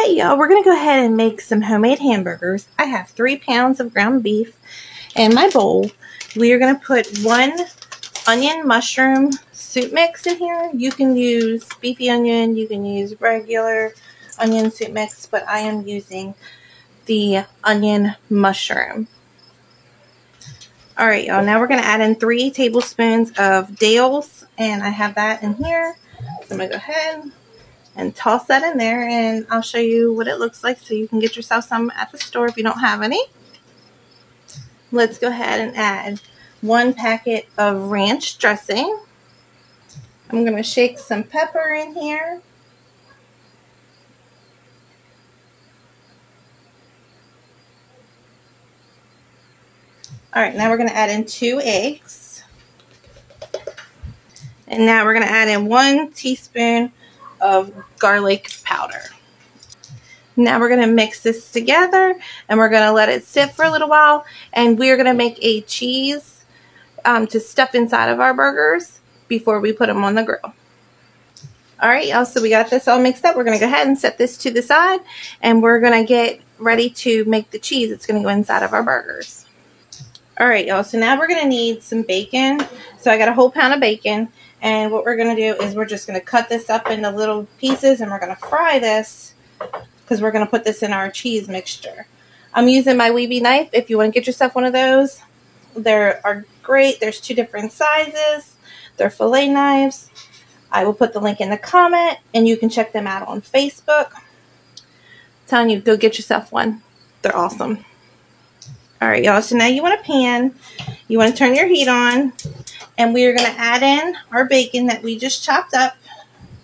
Hey y'all, we're going to go ahead and make some homemade hamburgers. I have three pounds of ground beef in my bowl. We are going to put one onion mushroom soup mix in here. You can use beefy onion, you can use regular onion soup mix, but I am using the onion mushroom. Alright y'all, now we're going to add in three tablespoons of Dale's, and I have that in here. So I'm going to go ahead and toss that in there and I'll show you what it looks like so you can get yourself some at the store if you don't have any. Let's go ahead and add one packet of ranch dressing. I'm going to shake some pepper in here. All right, now we're going to add in two eggs. And now we're going to add in one teaspoon of garlic powder. Now we're going to mix this together and we're going to let it sit for a little while and we're going to make a cheese um, to stuff inside of our burgers before we put them on the grill. All right, y'all, so we got this all mixed up. We're going to go ahead and set this to the side and we're going to get ready to make the cheese. It's going to go inside of our burgers. All right, y'all, so now we're going to need some bacon. So I got a whole pound of bacon and what we're going to do is we're just going to cut this up into little pieces and we're going to fry this because we're going to put this in our cheese mixture. I'm using my Weeby knife. If you want to get yourself one of those, they are great. There's two different sizes. They're fillet knives. I will put the link in the comment and you can check them out on Facebook. I'm telling you, go get yourself one. They're awesome. All right, y'all. So now you want a pan. You want to turn your heat on. And we are going to add in our bacon that we just chopped up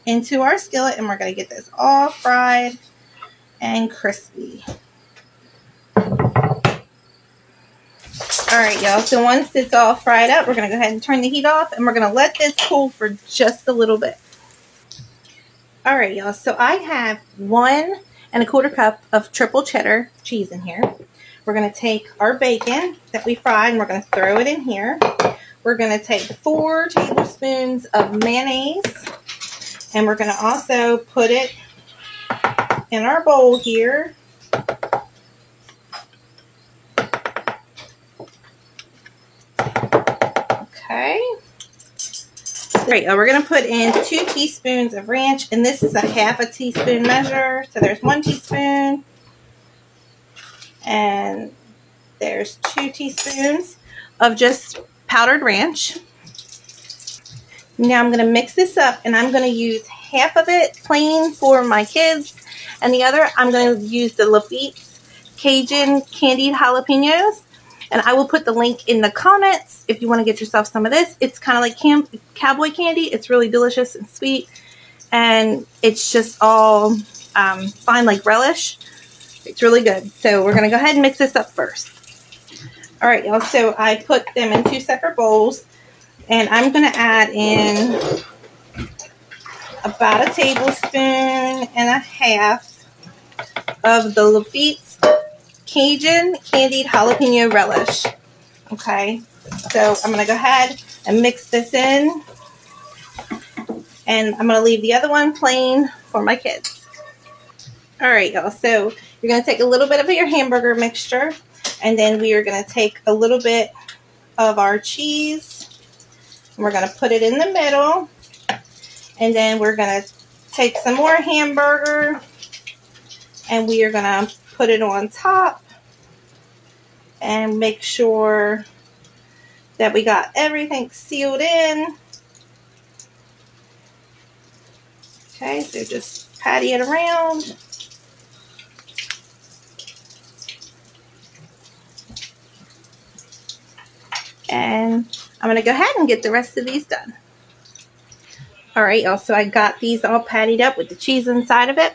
into our skillet. And we're going to get this all fried and crispy. All right, y'all. So once it's all fried up, we're going to go ahead and turn the heat off. And we're going to let this cool for just a little bit. All right, y'all. So I have one and a quarter cup of triple cheddar cheese in here. We're going to take our bacon that we fried and we're going to throw it in here. We're going to take four tablespoons of mayonnaise and we're going to also put it in our bowl here. Okay. Great. we're going to put in two teaspoons of ranch, and this is a half a teaspoon measure. So there's one teaspoon, and there's two teaspoons of just powdered ranch. Now I'm going to mix this up and I'm going to use half of it plain for my kids and the other I'm going to use the Lafitte's Cajun candied jalapenos and I will put the link in the comments if you want to get yourself some of this. It's kind of like cowboy candy. It's really delicious and sweet and it's just all um, fine like relish. It's really good. So we're going to go ahead and mix this up first. All right, y'all. So I put them in two separate bowls. And I'm going to add in about a tablespoon and a half of the Lafitte's Cajun Candied Jalapeno Relish. Okay, so I'm going to go ahead and mix this in. And I'm going to leave the other one plain for my kids. All right, y'all. So you're going to take a little bit of your hamburger mixture. And then we are going to take a little bit of our cheese. And we're going to put it in the middle. And then we're going to take some more hamburger. And we are going to put it on top. And make sure that we got everything sealed in. Okay, so just patty it around. And I'm going to go ahead and get the rest of these done. All right, y'all. So I got these all patted up with the cheese inside of it.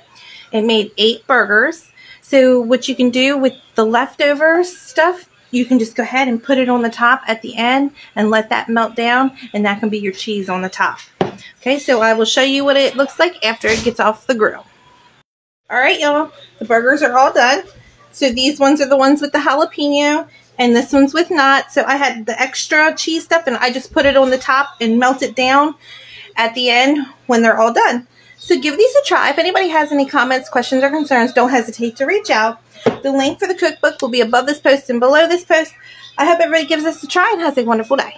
It made eight burgers. So what you can do with the leftover stuff, you can just go ahead and put it on the top at the end and let that melt down. And that can be your cheese on the top. Okay, so I will show you what it looks like after it gets off the grill. All right, y'all. The burgers are all done. So these ones are the ones with the jalapeno and this one's with not. So I had the extra cheese stuff and I just put it on the top and melt it down at the end when they're all done. So give these a try. If anybody has any comments, questions, or concerns, don't hesitate to reach out. The link for the cookbook will be above this post and below this post. I hope everybody gives us a try and has a wonderful day.